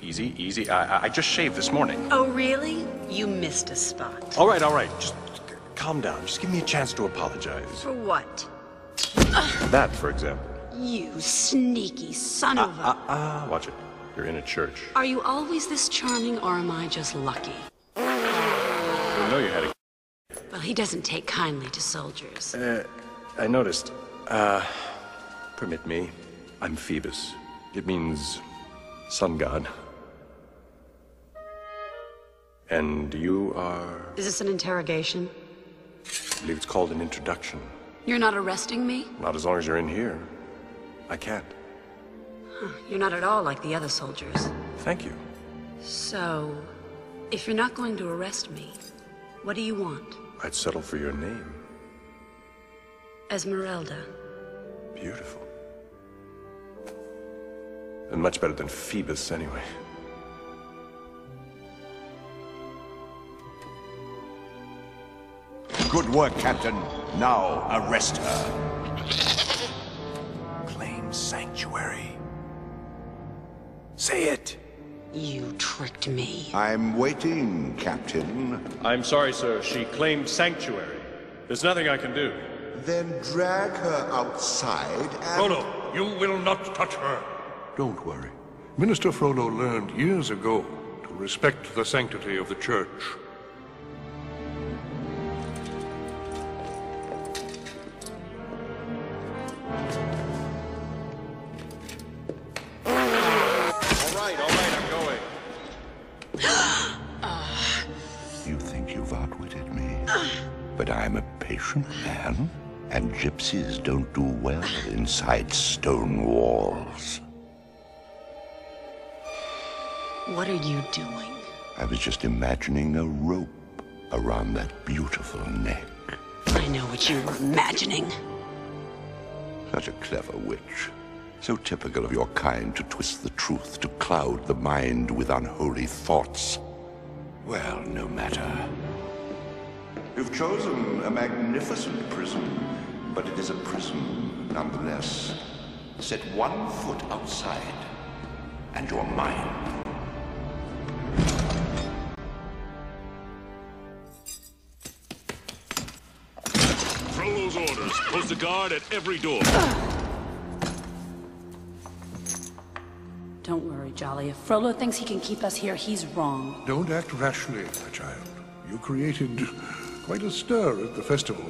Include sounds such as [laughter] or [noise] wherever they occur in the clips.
Easy, easy. I, I just shaved this morning. Oh, really? You missed a spot. All right, all right. Just calm down. Just give me a chance to apologize. For what? That, for example. You sneaky son of a... Ah, ah, watch it. You're in a church. Are you always this charming, or am I just lucky? I know you had a... Well, he doesn't take kindly to soldiers. Uh, I noticed. Uh, permit me. I'm Phoebus. It means sun god. And you are... Is this an interrogation? I believe it's called an introduction. You're not arresting me? Not as long as you're in here. I can't. Huh, You're not at all like the other soldiers. Thank you. So, if you're not going to arrest me, what do you want? I'd settle for your name. Esmeralda. Beautiful. And much better than Phoebus, anyway. Good work, Captain. Now arrest her. Claim sanctuary. Say it. You tricked me. I'm waiting, Captain. I'm sorry, sir. She claimed sanctuary. There's nothing I can do. Then drag her outside and... Frollo, you will not touch her. Don't worry. Minister Frollo learned years ago to respect the sanctity of the church. All right, all right, I'm going. [gasps] You think you've outwitted me, but I'm a patient man, and gypsies don't do well inside stone walls. What are you doing? I was just imagining a rope around that beautiful neck. I know what you were imagining. Such a clever witch. So typical of your kind to twist the truth, to cloud the mind with unholy thoughts. Well, no matter. You've chosen a magnificent prison, but it is a prison nonetheless. Set one foot outside, and you're mine. Frollo's. Post a guard at every door. Don't worry, Djali. If Frollo thinks he can keep us here, he's wrong. Don't act rashly, my child. You created quite a stir at the festival.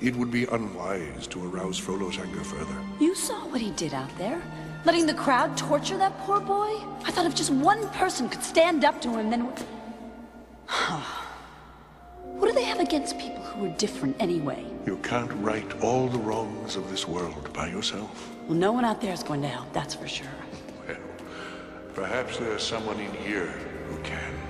It would be unwise to arouse Frollo's anger further. You saw what he did out there? Letting the crowd torture that poor boy? I thought if just one person could stand up to him, then... [sighs] Oh, what do they have against people who are different anyway? You can't right all the wrongs of this world by yourself. Well, no one out there is going to help, that's for sure. Well, perhaps there's someone in here who can.